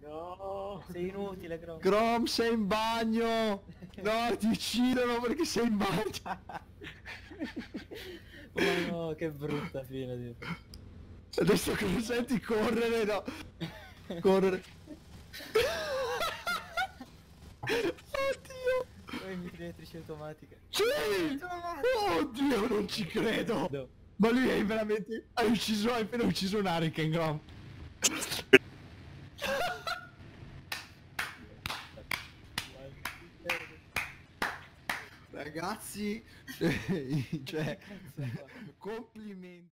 Grom. No. Sei inutile, Grom. Grom sei in bagno! No, ti uccidono perché sei in bagno! Ma no, che brutta fine, Dio. Adesso che lo senti correre, no! Correre! Oddio! Poi mi elettrici automatiche. Sì! Oddio, non ci credo! No. Ma lui è veramente... Hai ucciso, hai appena ucciso un Hurricane, Grom! Ragazzi, cioè, complimenti.